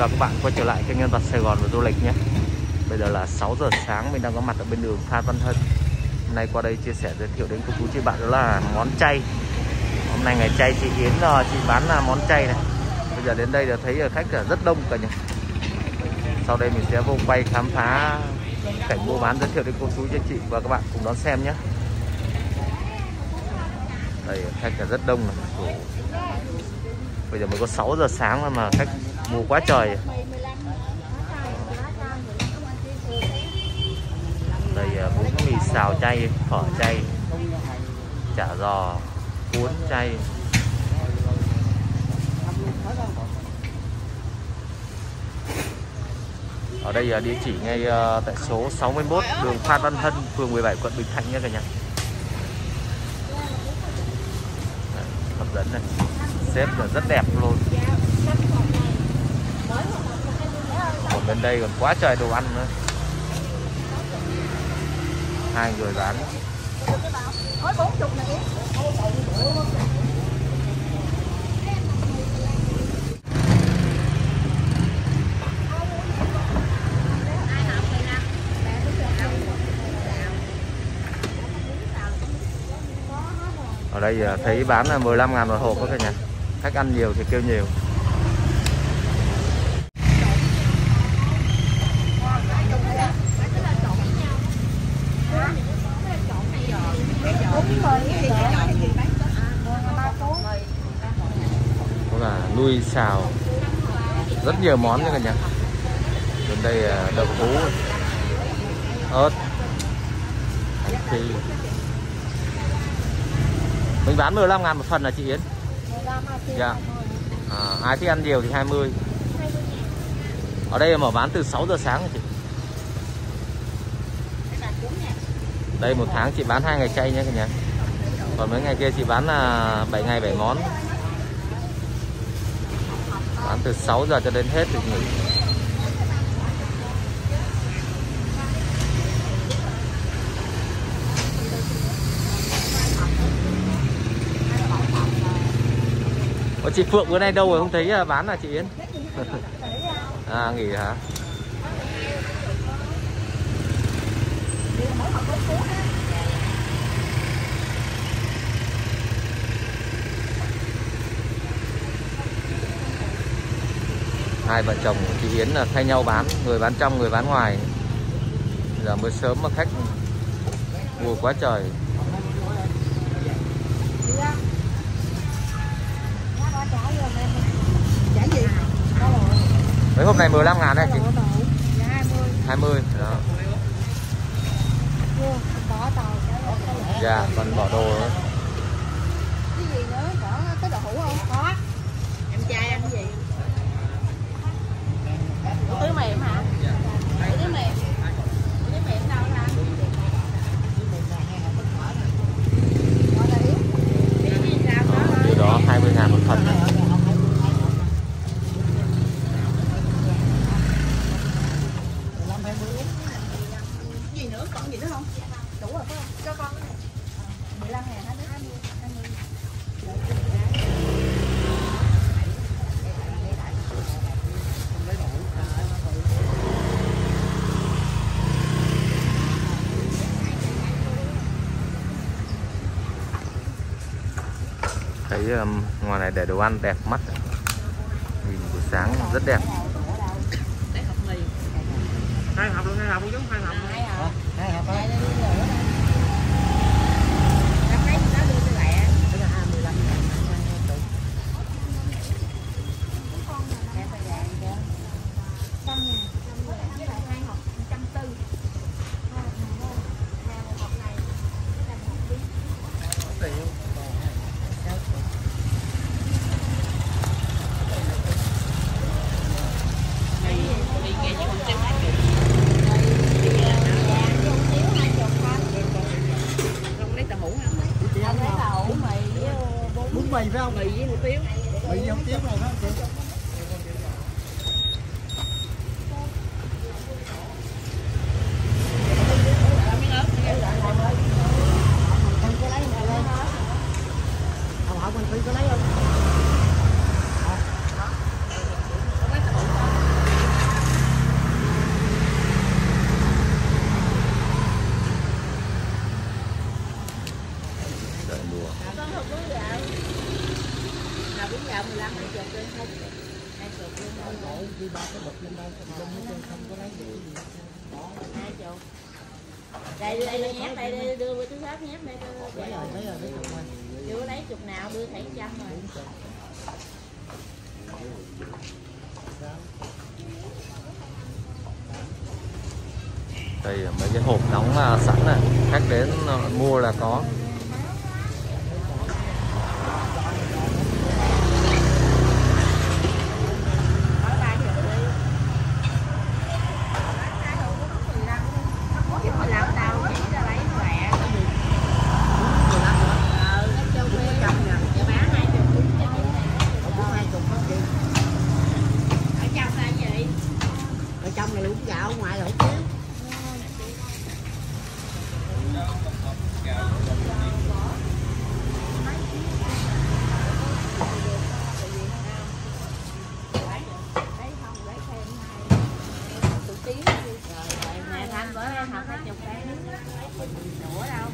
và các bạn quay trở lại kênh nhân vật Sài Gòn và du lịch nhé. Bây giờ là 6 giờ sáng, mình đang có mặt ở bên đường Phan Văn Hân. Hôm nay qua đây chia sẻ, giới thiệu đến cô chú chị bạn đó là món chay. Hôm nay ngày chay chị Yến chị bán là món chay này. Bây giờ đến đây là thấy khách là rất đông cả nhà Sau đây mình sẽ vô quay khám phá cảnh mua bán giới thiệu đến cô chú chị và các bạn cùng đón xem nhé. Đây, khách là rất đông này. Bây giờ mới có 6 giờ sáng mà khách mua quá trời. Đây à, bún mì xào chay, phở chay Chả giò, cuốn chay. Ở đây là địa chỉ ngay à, tại số 61 đường Phan Văn Hân, phường 17, quận Bình Thạnh nhé cả nhà. Hấp dẫn này. Xếp là rất đẹp luôn còn bên đây còn quá trời đồ ăn nữa. Hai người bán. Ở đây à, thấy bán là 15 ngàn một hộp đó cả nhà. Khách ăn nhiều thì kêu nhiều. Nuôi xào. Rất nhiều món nha cả nhà. Bên đây là đậu hú ớt. Hành phi. Mình bán 15 ngàn một phần là chị Yến? Dạ. À, Ai thích ăn nhiều thì 20 Ở đây mở bán từ 6 giờ sáng chị? Đây một tháng chị bán hai ngày chay nhé cả nhà. Còn mấy ngày kia chị bán là 7 ngày 7 món Bán từ 6 giờ cho đến hết thì nghỉ. Ủa, chị Phượng bữa nay đâu rồi? Không thấy à, bán là chị Yến? À nghỉ hả? Hai vợ chồng chị Yến là thay nhau bán Người bán trong người bán ngoài Giờ mới sớm mà khách mua quá trời Mấy hôm nay 15 ngàn đây chị? 20 đó. Dạ. dạ, còn bỏ đồ nữa Cái gì nữa? Có cái đậu hũ không? Có Em trai ăn cái gì? Tới mềm hả? Tứ mềm Tứ mềm đâu hả? Thì đó 20 ngàn một phần này. gì nữa? Còn gì nữa không? Đủ rồi phải không? Cho con cái này 15 ngàn hết 20 20 Thấy um, ngoài này để đồ ăn đẹp mắt. Nhìn buổi sáng rất đẹp. Hai hộp luôn hai hộp chứ hai hộp hai hộp Hai đưa lửa nè Năm mấy nó đưa cho lẹ Em phải vàng kìa Trăm ngàn Với lại hai hộp trăm tư Hai hộp này thôi Hai hộp này Với lại một ký Không lấy tàu hũ hả? Không lấy tàu hũ mì với bún bún mì phải không? Mì với hủ tiếu mì với hủ tiếu này phải không chị? đây mấy cái hộp đóng à, sẵn này khách đến à, mua là có. hộp là chục cái nữa đâu.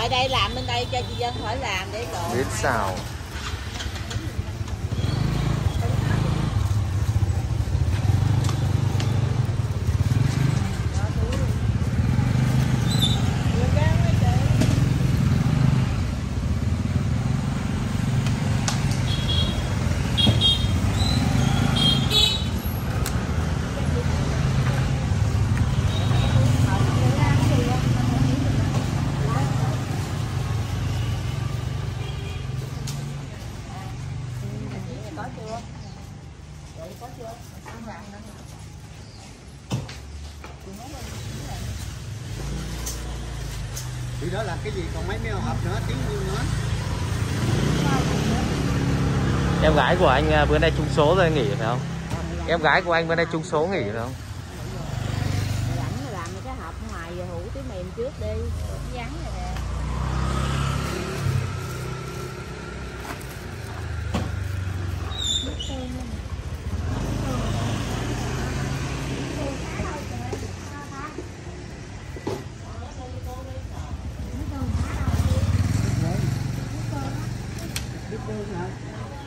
ở đây làm bên đây cho chị dân khỏi làm để rồi biết xào cái gì còn mấy miêu hộp nữa tiếng nhiêu nữa. Em gái của anh à, bữa nay trúng số rồi nghỉ phải không? Ờ, em gái của anh bữa nay trúng số nghỉ phải không? Làm cái hộp ngoài hủ cái mềm trước đi. 为？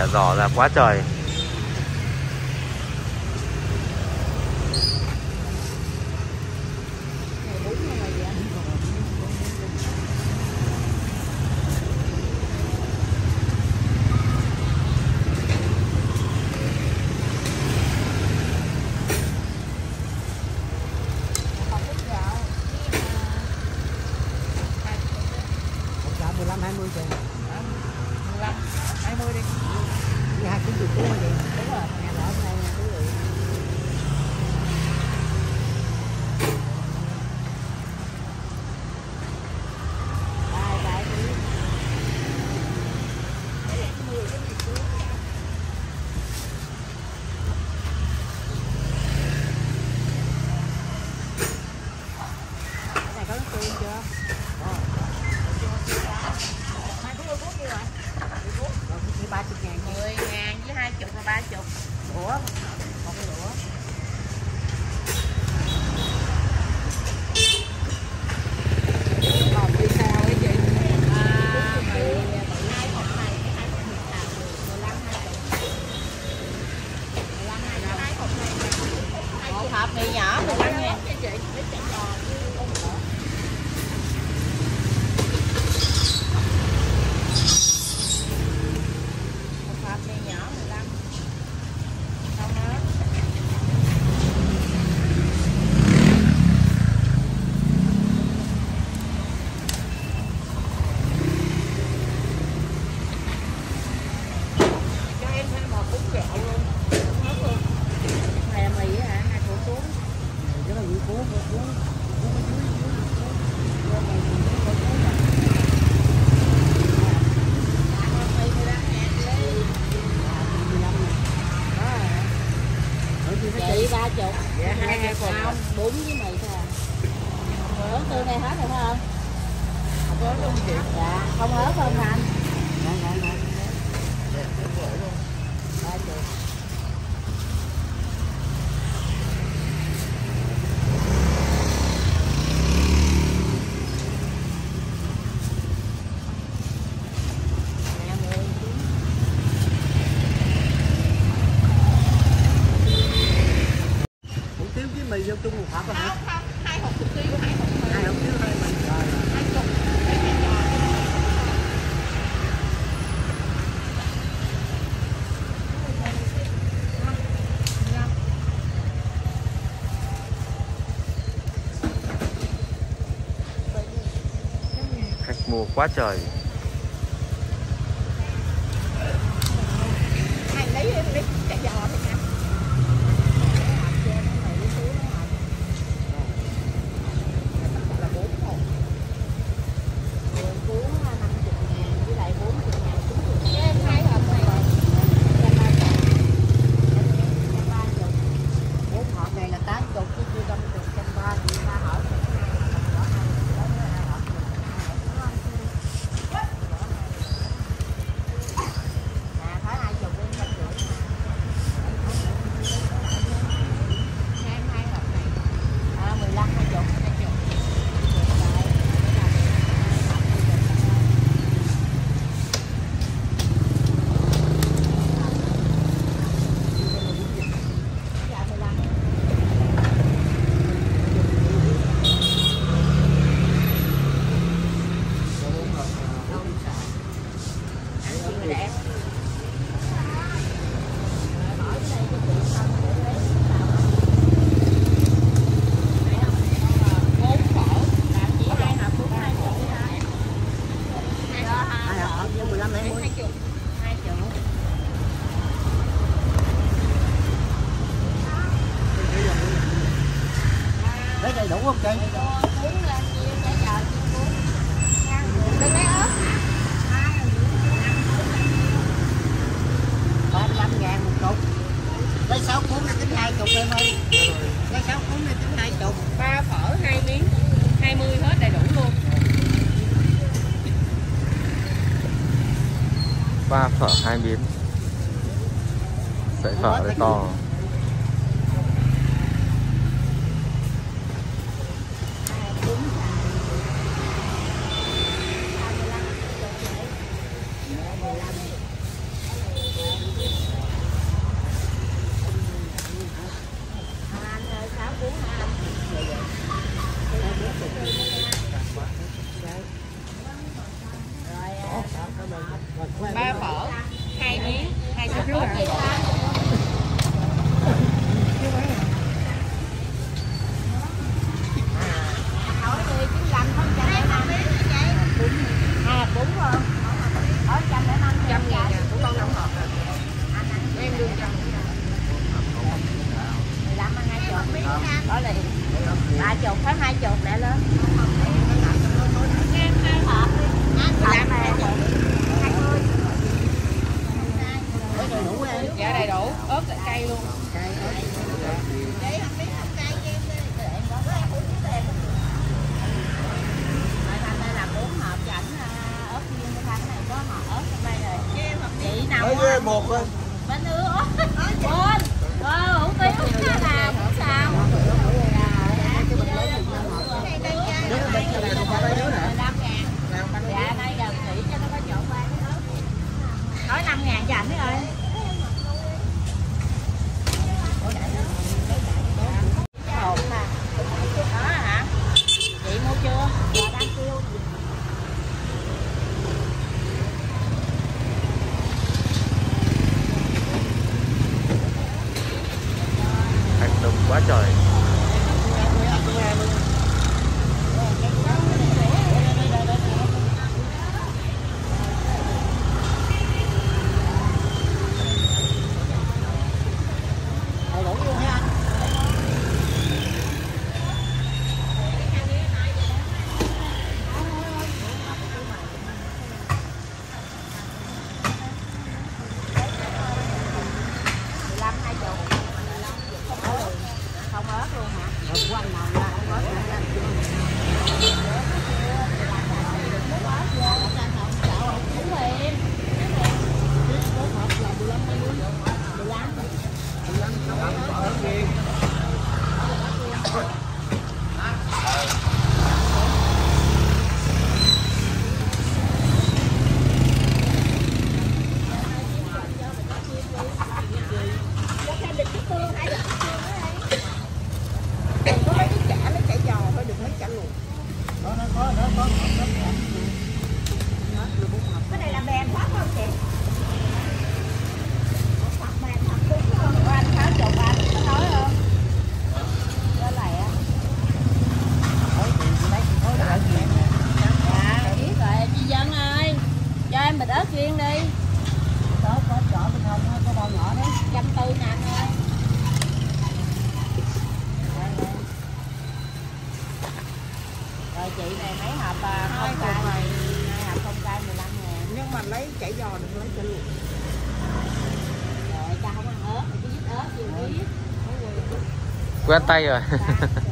xẻ giỏ ra quá trời. Quá trời. 20 quá trời. Kuhan tayo.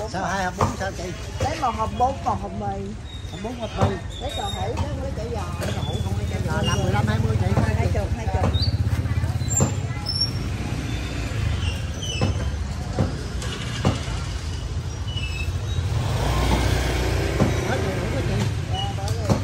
bún sao hai hộp bún sao chị lấy một hộp bún một hộp mì hộp bún hộp mì lấy chứ không lấy chả giò. Cái hũ không có chai giò là 15 20 chị hai chục hai chục hết rồi đủ đó chị Dạ, bỏ rồi.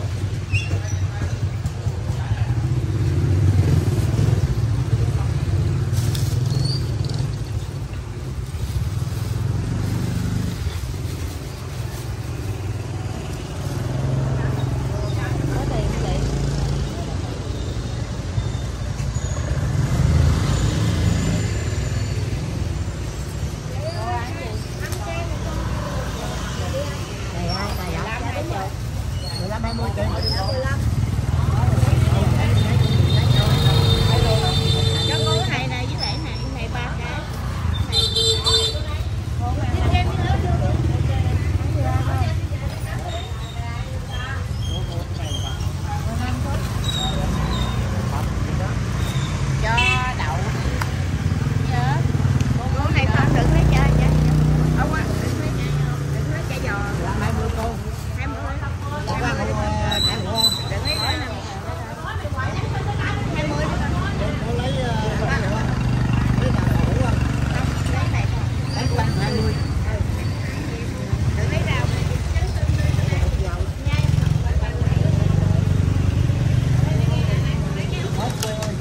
có tiền không chị này hai này hả 15 20 chị cho cô cái này nè với lại này cái này ba cái Cái này. cho đậu nhớ cô này con đừng lấy chai chai ông á đừng lấy chai đừng lấy chai giò 20 cô hai mươi có ăn chai hũ không đừng lấy gói nào hai mươi cô lấy ờ, cái hũ không lấy đào hũ không lấy này lấy quanh 20 đừng lấy rau hết cô ơi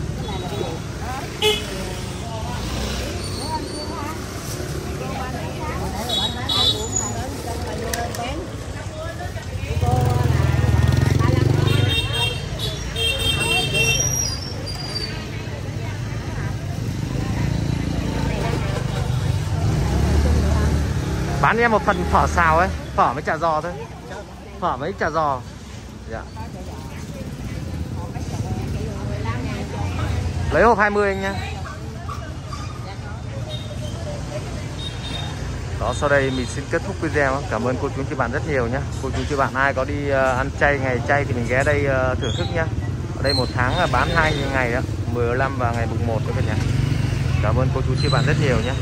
bán em một phần phở xào ấy. Phở với chả giò thôi. Phở với chả giò. Dạ. lấy hộp 20 anh nhá. Đó, sau đây mình xin kết thúc video. Cảm ơn cô chú, chị bạn rất nhiều nhé cô chú, chị bạn ai có đi ờ, ăn chay, ngày chay thì mình ghé đây ờ, thưởng thức nhá. Ở đây một tháng là bán hai ngày đó 15 và ngày mùng 1 các bạn nhé cảm ơn cô chú, chị bạn rất nhiều nhé